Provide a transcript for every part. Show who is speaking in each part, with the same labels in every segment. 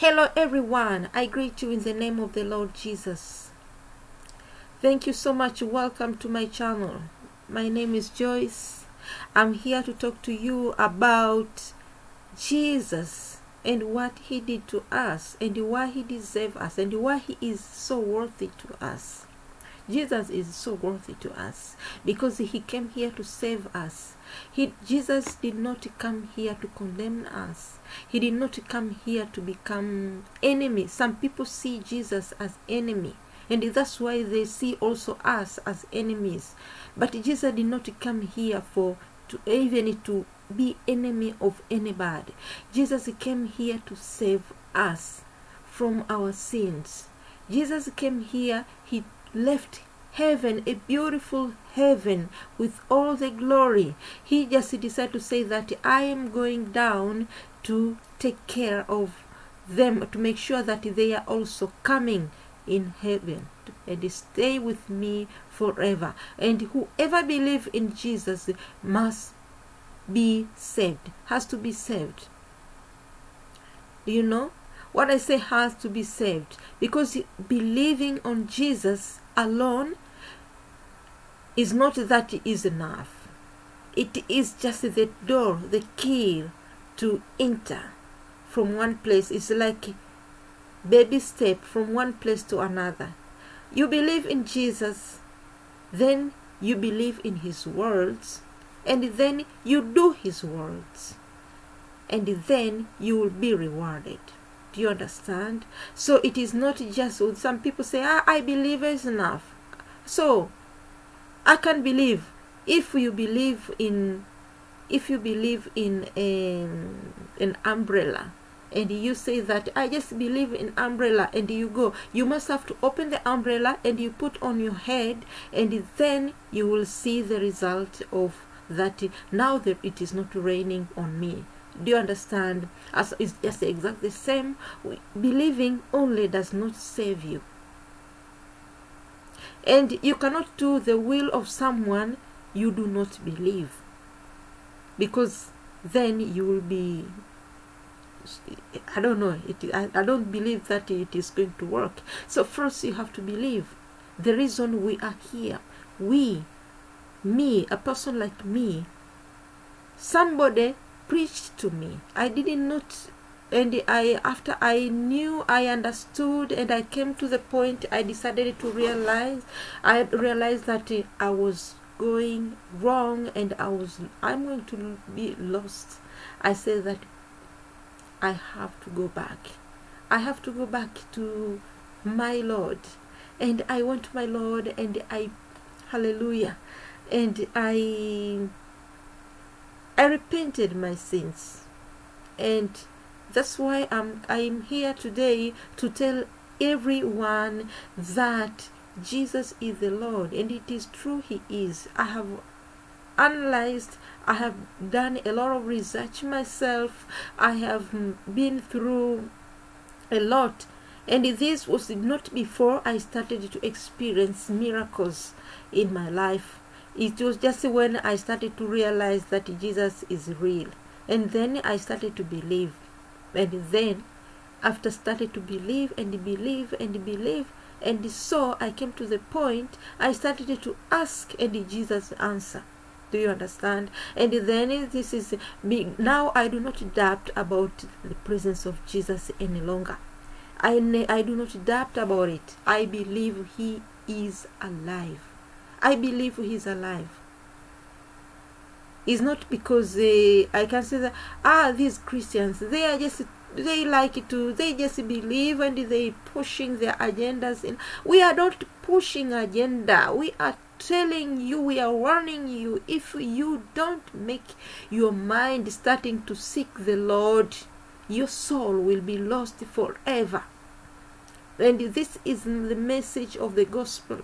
Speaker 1: Hello, everyone. I greet you in the name of the Lord Jesus. Thank you so much. Welcome to my channel. My name is Joyce. I'm here to talk to you about Jesus and what he did to us and why he deserves us and why he is so worthy to us. Jesus is so worthy to us because he came here to save us. He, Jesus did not come here to condemn us. He did not come here to become enemy. Some people see Jesus as enemy and that's why they see also us as enemies. But Jesus did not come here for to even to be enemy of anybody. Jesus came here to save us from our sins. Jesus came here, he left heaven, a beautiful heaven with all the glory. He just decided to say that I am going down to take care of them, to make sure that they are also coming in heaven and stay with me forever. And whoever believes in Jesus must be saved, has to be saved. Do you know? What I say has to be saved because believing on Jesus alone is not that is enough. It is just the door, the key to enter from one place. It's like baby step from one place to another. You believe in Jesus, then you believe in his words, and then you do his words, and then you will be rewarded. Do you understand? So it is not just some people say, ah, I believe is enough. So I can believe if you believe in if you believe in a, an umbrella and you say that I just believe in umbrella and you go you must have to open the umbrella and you put on your head and then you will see the result of that now that it is not raining on me do you understand? As it's just exactly the same. Believing only does not save you. And you cannot do the will of someone you do not believe. Because then you will be i don't know it I, I don't believe that it is going to work. So first you have to believe. The reason we are here we me a person like me somebody preached to me. I did not not and i after i knew i understood and i came to the point i decided to realize i realized that i was going wrong and i was i'm going to be lost. I said that i have to go back. I have to go back to my lord. And i want my lord and i hallelujah. And i i repented my sins and that's why I'm I'm here today to tell everyone that Jesus is the Lord and it is true he is. I have analyzed I have done a lot of research myself. I have been through a lot and this was not before I started to experience miracles in my life. It was just when I started to realize that Jesus is real. And then I started to believe. And then after started to believe and believe and believe and so i came to the point i started to ask and jesus answer. Do you understand? And then this is big now i do not doubt about the presence of jesus any longer. I i do not doubt about it. I believe he is alive i believe he's alive. It's not because they i can say that ah these christians they are just they like to they just believe and they pushing their agendas in. We are not pushing agenda. We are telling you we are warning you if you don't make your mind starting to seek the lord your soul will be lost forever. And this is the message of the gospel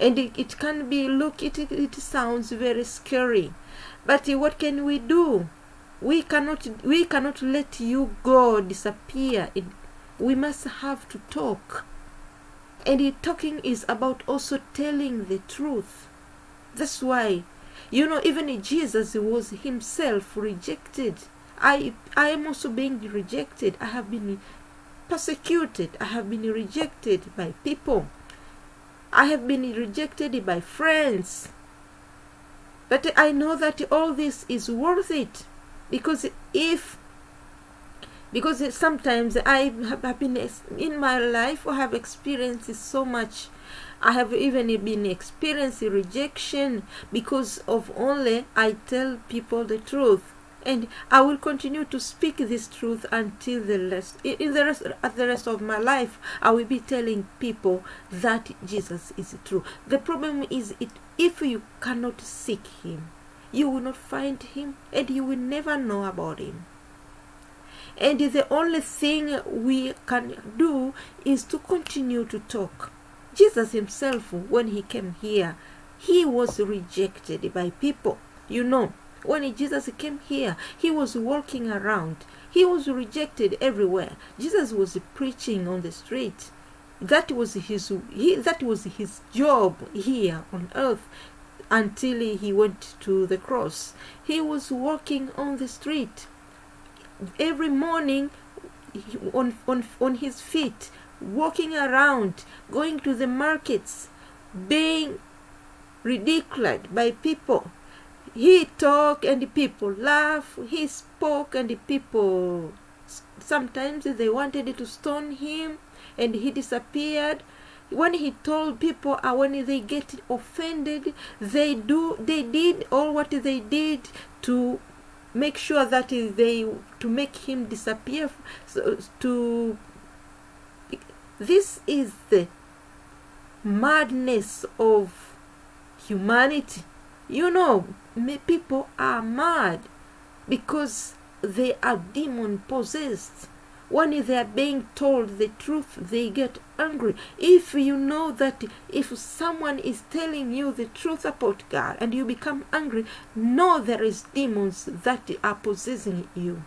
Speaker 1: and it, it can be look it, it sounds very scary. But what can we do? We cannot we cannot let you go disappear. It, we must have to talk. And it, talking is about also telling the truth. That's why you know even jesus was himself rejected. I i am also being rejected. I have been persecuted. I have been rejected by people. I have been rejected by friends. But I know that all this is worth it. Because if because sometimes I have been in my life or have experienced so much. I have even been experiencing rejection because of only I tell people the truth and I will continue to speak this truth until the rest in the rest at the rest of my life I will be telling people that Jesus is true. The problem is it if you cannot seek him you will not find him and you will never know about him. And the only thing we can do is to continue to talk. Jesus himself when he came here he was rejected by people you know when Jesus came here, he was walking around. He was rejected everywhere. Jesus was preaching on the street. That was his he, that was his job here on earth until he went to the cross. He was walking on the street every morning on, on, on his feet, walking around, going to the markets, being ridiculed by people he talked and the people laughed. He spoke and the people sometimes they wanted to stone him and he disappeared. When he told people uh, when they get offended, they do they did all what they did to make sure that they to make him disappear so, to this is the madness of humanity you know people are mad because they are demon possessed. When they are being told the truth they get angry. If you know that if someone is telling you the truth about god and you become angry know there is demons that are possessing you.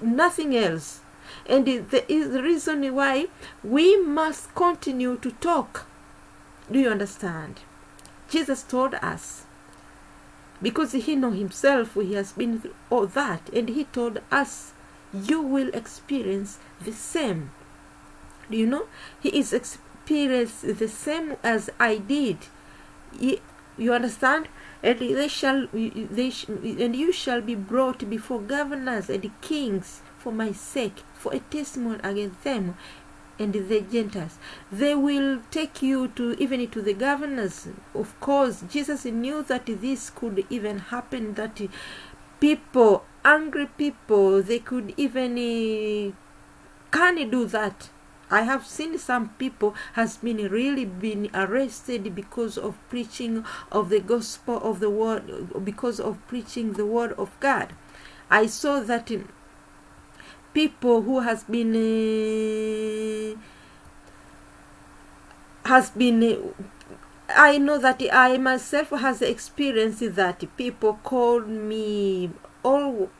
Speaker 1: Nothing else. And there is the reason why we must continue to talk. Do you understand? Jesus told us because he know himself he has been through all that and he told us you will experience the same. Do you know? He is experienced the same as i did. You, you understand? And they shall they sh and you shall be brought before governors and kings for my sake for a testimony against them and the Gentiles. They will take you to even to the governors. Of course, Jesus knew that this could even happen, that people, angry people, they could even uh, can do that. I have seen some people has been really been arrested because of preaching of the gospel of the word because of preaching the word of God. I saw that people who has been uh, has been uh, I know that I myself has experienced that people call me all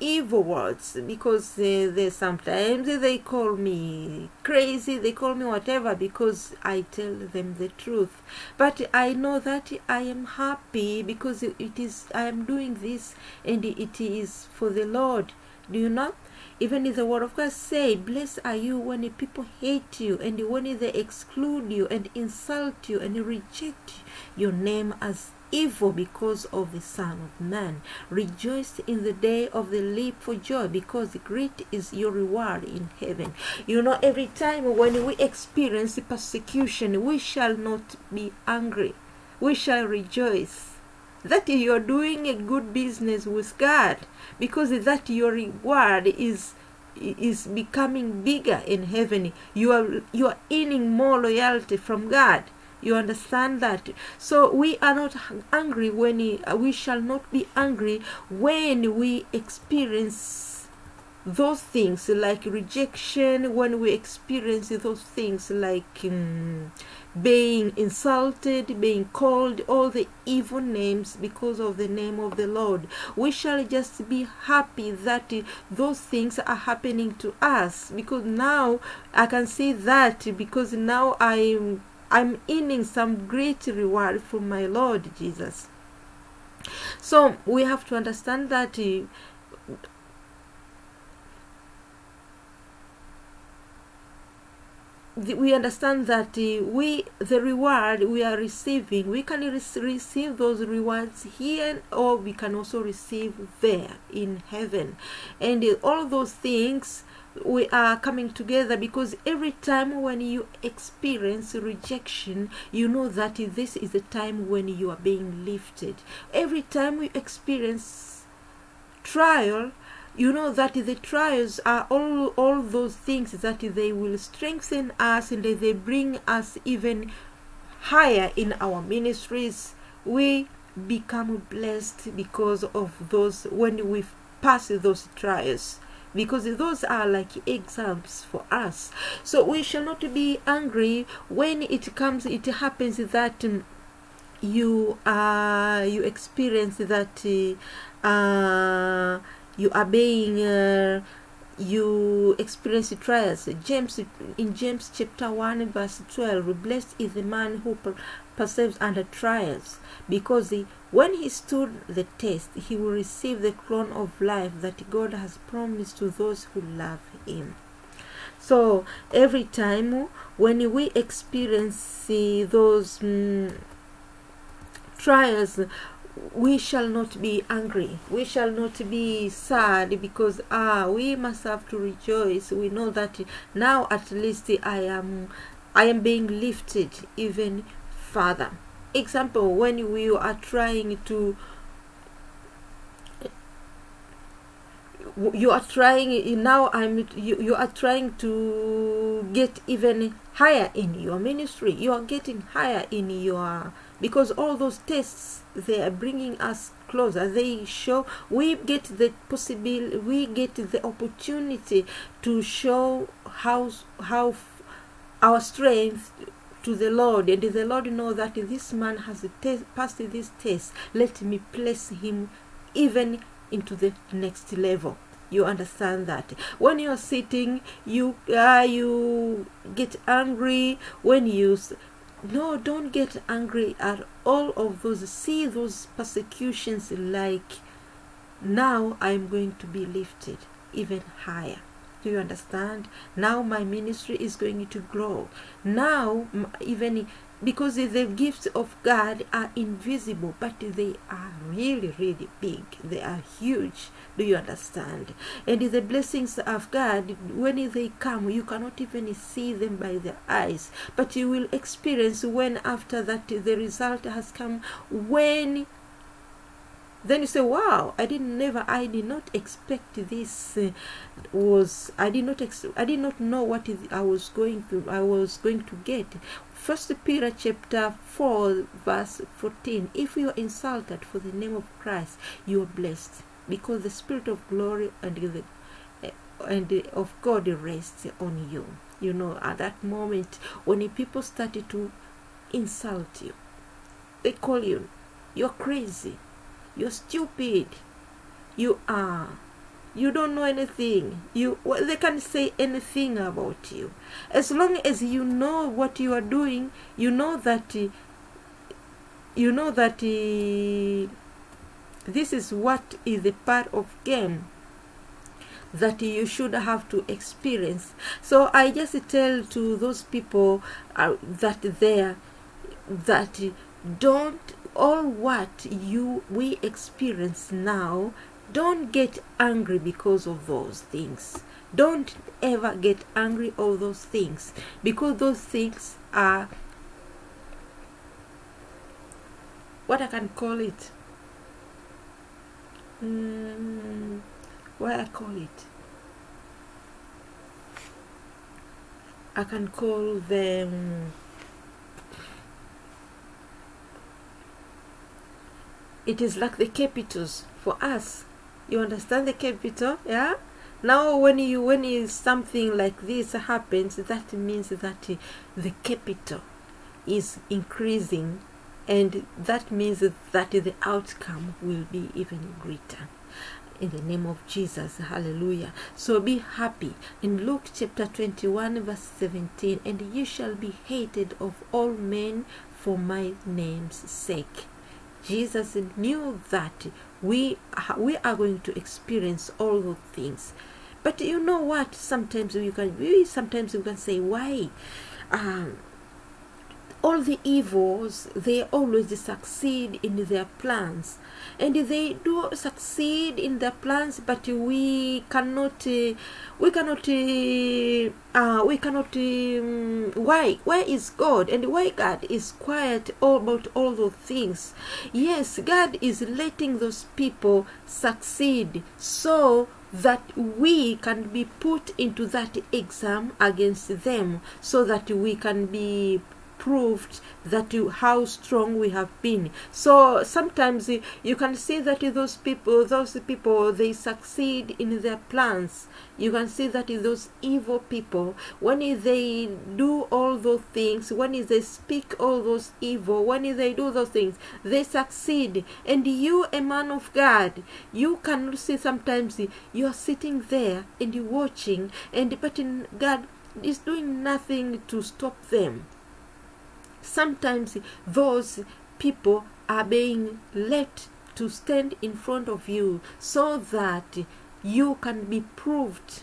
Speaker 1: evil words because uh, they sometimes they call me crazy they call me whatever because i tell them the truth. But i know that i am happy because it is i am doing this and it is for the lord. Do you know even the word of God say, Blessed are you when the people hate you and when they exclude you and insult you and reject your name as evil because of the Son of Man. Rejoice in the day of the leap for joy because great is your reward in heaven. You know, every time when we experience persecution, we shall not be angry. We shall rejoice that you are doing a good business with God because that your reward is is becoming bigger in heaven. You are you are earning more loyalty from God. You understand that? So we are not angry when we, we shall not be angry when we experience those things like rejection when we experience those things like um, being insulted, being called all the evil names because of the name of the Lord. We shall just be happy that those things are happening to us because now I can see that because now I'm I'm earning some great reward from my Lord Jesus. So we have to understand that the, we understand that uh, we the reward we are receiving we can re- receive those rewards here or we can also receive there in heaven. And uh, all those things we are coming together because every time when you experience rejection you know that this is the time when you are being lifted. Every time we experience trial you know that the trials are all all those things that they will strengthen us and they bring us even higher in our ministries. We become blessed because of those when we pass those trials because those are like exams for us. So we shall not be angry when it comes it happens that you uh you experience that uh you are being uh, you experience trials. James in james chapter 1 verse 12 blessed is the man who per- perseveres under trials because he, when he stood the test he will receive the crown of life that god has promised to those who love him. So every time when we experience uh, those mm, trials we shall not be angry. We shall not be sad because ah we must have to rejoice. We know that now at least i am i am being lifted even further. Example when we are trying to you are trying now i'm you, you are trying to get even higher in your ministry. You are getting higher in your because all those tests they are bringing us closer. They show we get the possible we get the opportunity to show how how our strength to the lord. And the lord know that this man has passed this test. Let me place him even into the next level. You understand that? When you're sitting you uh, you get angry. When you no don't get angry at all of those. See those persecutions like now i'm going to be lifted even higher. Do you understand? Now my ministry is going to grow. Now even because the gifts of god are invisible but they are really really big. They are huge. Do you understand? And the blessings of god when they come you cannot even see them by the eyes. But you will experience when after that the result has come when then you say wow i didn't never i did not expect this uh, was i did not ex- i did not know what i was going to i was going to get first peter chapter 4 verse 14 if you are insulted for the name of christ you are blessed because the spirit of glory and the and of god rests on you. You know at that moment when people started to insult you they call you you're crazy. You're stupid. You are you don't know anything. You well, they can say anything about you. As long as you know what you are doing you know that uh, you know that uh, this is what is the part of game that you should have to experience. So i just tell to those people uh, that there that don't all what you we experience now don't get angry because of those things. Don't ever get angry of those things because those things are what i can call it. Mm, what i call it. I can call them it is like the capitals for us you understand the capital yeah now when you when is something like this happens that means that the capital is increasing and that means that the outcome will be even greater in the name of Jesus. Hallelujah. So be happy. In Luke chapter 21, verse 17, and you shall be hated of all men for my name's sake. Jesus knew that we we are going to experience all those things. But you know what? Sometimes you can we sometimes you can say why um, all the evils they always succeed in their plans. And they do succeed in their plans but we cannot uh, we cannot uh, uh, we cannot um, why why is god and why god is quiet about all those things? Yes god is letting those people succeed so that we can be put into that exam against them so that we can be proved that you, how strong we have been. So sometimes you, can see that those people those people they succeed in their plans. You can see that those evil people when they do all those things when they speak all those evil when they do those things they succeed. And you a man of god you can see sometimes you are sitting there and watching and but in god is doing nothing to stop them sometimes those people are being let to stand in front of you so that you can be proved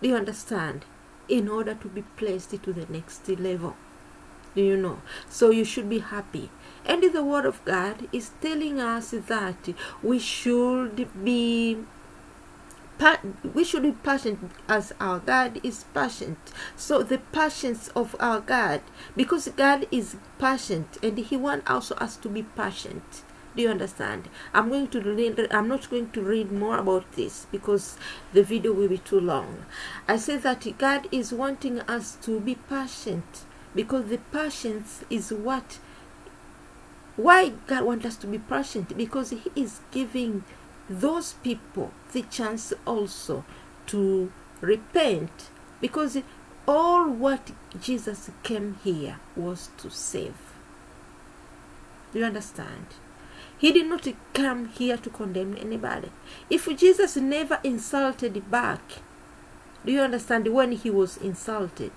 Speaker 1: do you understand? In order to be placed to the next level do you know? So you should be happy. And the word of god is telling us that we should be we should be patient as our God is patient. So the patience of our God, because God is patient and He wants also us to be patient. Do you understand? I'm going to read. I'm not going to read more about this because the video will be too long. I say that God is wanting us to be patient because the patience is what. Why God wants us to be patient? Because He is giving those people the chance also to repent because all what Jesus came here was to save. Do you understand? He did not come here to condemn anybody. If Jesus never insulted back, do you understand when he was insulted?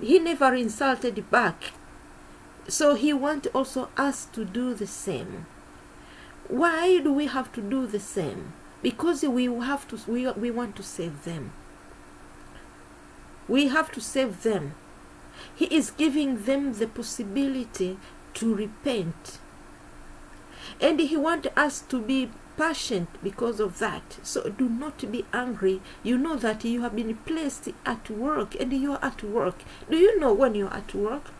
Speaker 1: He never insulted back. So he wants also us to do the same. Why do we have to do the same? Because we have to we, we want to save them. We have to save them. He is giving them the possibility to repent. And he wants us to be patient because of that. So do not be angry. You know that you have been placed at work and you are at work. Do you know when you're at work?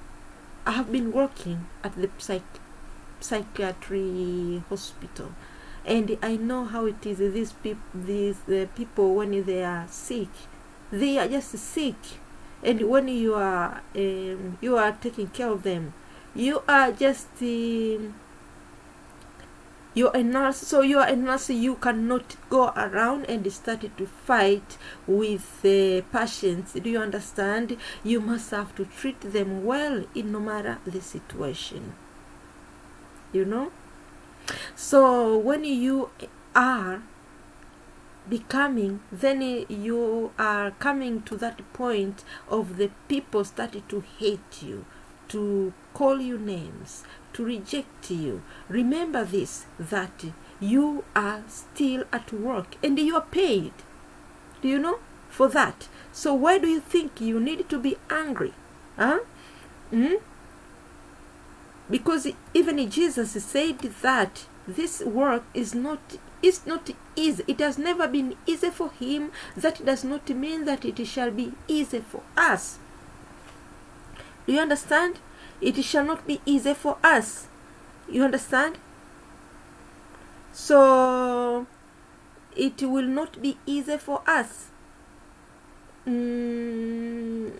Speaker 1: I have been working at the psych psychiatry hospital. And i know how it is. These people these uh, people when they are sick they are just sick. And when you are um, you are taking care of them you are just uh, you're a nurse. So you are a nurse. You cannot go around and start to fight with uh, patients. Do you understand? You must have to treat them well in no matter the situation you know? So when you are becoming then you are coming to that point of the people started to hate you to call you names to reject you. Remember this that you are still at work and you are paid. Do you know? For that. So why do you think you need to be angry? Huh? Mm? Because even jesus said that this work is not is not easy. It has never been easy for him. That does not mean that it shall be easy for us. Do you understand? It shall not be easy for us. You understand? So it will not be easy for us. Mm,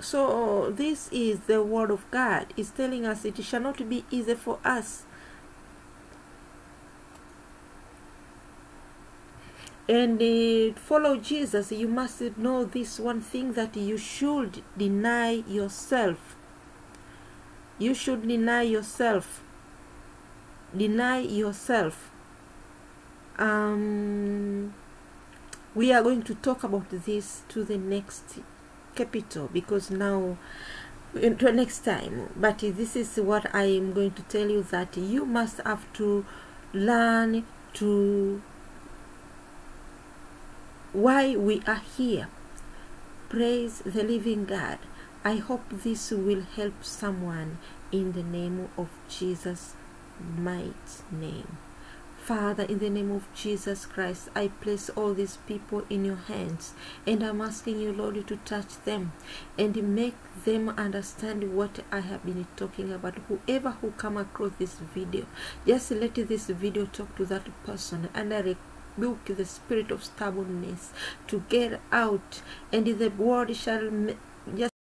Speaker 1: so this is the word of god. Is telling us it shall not be easy for us. And uh, follow jesus. You must know this one thing that you should deny yourself. You should deny yourself. Deny yourself. Um, we are going to talk about this to the next capital because now until next time but this is what i am going to tell you that you must have to learn to why we are here. Praise the living god. I hope this will help someone in the name of jesus mighty name Father, in the name of Jesus Christ, I place all these people in your hands and I'm asking you, Lord, to touch them and make them understand what I have been talking about. Whoever who come across this video, just let this video talk to that person and I rebuke the spirit of stubbornness to get out and the word shall